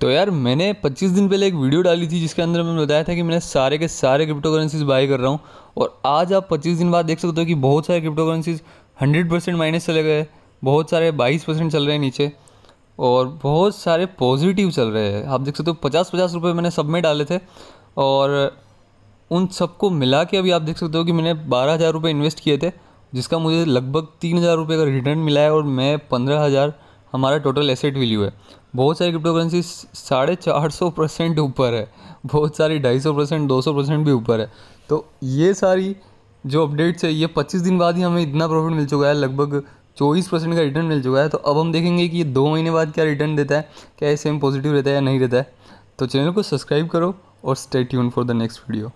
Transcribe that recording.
तो यार, मैंने 25 दिन पहले एक वीडियो डाली थी जिसके अंदर मैंने बताया था कि मैंने सारे के सारे क्रिप्टो करेंसीज बाय कर रहा हूँ और आज आप 25 दिन बाद देख सकते हो कि बहुत सारे क्रिप्टो करेंसीज 100 परसेंट माइनस चले गए बहुत सारे 22 परसेंट चल रहे हैं नीचे और बहुत सारे पॉजिटिव चल रहे हैं। आप देख सकते हो, पचास पचास रुपये मैंने सब में डाले थे और उन सबको मिला के अभी आप देख सकते हो कि मैंने बारह हज़ार रुपये इन्वेस्ट किए थे, जिसका मुझे लगभग तीन हज़ार रुपये का रिटर्न मिला है और मैं पंद्रह हज़ार हमारा टोटल एसेट वैल्यू है। बहुत सारी क्रिप्टो करेंसी साढ़े चार सौ परसेंट ऊपर है। बहुत सारी ढाई सौ परसेंट दो सौ परसेंट भी ऊपर है। तो ये सारी जो अपडेट्स है, ये पच्चीस दिन बाद ही हमें इतना प्रॉफिट मिल चुका है। लगभग चौबीस परसेंट का रिटर्न मिल चुका है। तो अब हम देखेंगे कि ये दो महीने बाद क्या रिटर्न देता है, क्या ये सेम पॉजिटिव रहता है या नहीं रहता है। तो चैनल को सब्सक्राइब करो और stay tune for the next video